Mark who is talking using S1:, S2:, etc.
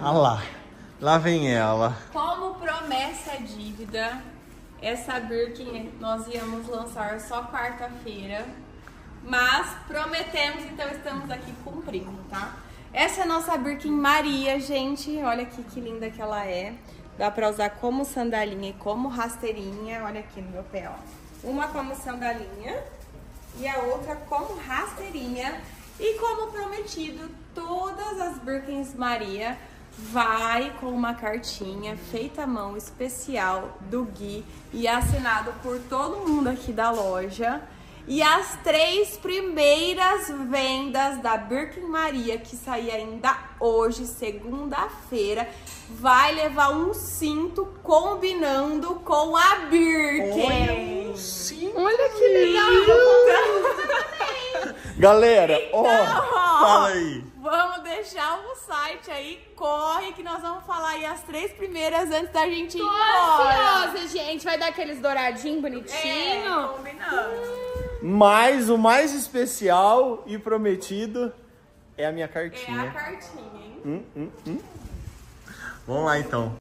S1: Ah lá. Lá vem ela.
S2: Como promessa é dívida, essa Birkin nós íamos lançar só quarta-feira, mas prometemos, então estamos aqui cumprindo, tá? Essa é a nossa Birkin Maria, gente. Olha aqui que linda que ela é. Dá pra usar como sandalinha e como rasteirinha. Olha aqui no meu pé, ó. Uma como sandalinha e a outra como rasteirinha. E como prometido, todas as Birkins Maria vai com uma cartinha feita à mão especial do Gui e assinado por todo mundo aqui da loja. E as três primeiras vendas da Birkin Maria, que sair ainda hoje, segunda-feira, vai levar um cinto combinando com a Birkin.
S1: um cinto.
S2: Olha que legal!
S1: Galera, ó,
S2: Então, ó,
S1: fala aí.
S2: Deixar o site aí, corre que nós vamos falar aí as três primeiras antes da gente ir
S3: Tô
S2: embora.
S3: ansiosa, gente. Vai dar aqueles douradinhos
S2: É,
S3: bonitinhos.
S2: combinando.
S1: Mas o mais especial e prometido é a minha
S2: É
S1: cartinha.
S2: a cartinha, hein?
S1: Vamos lá então.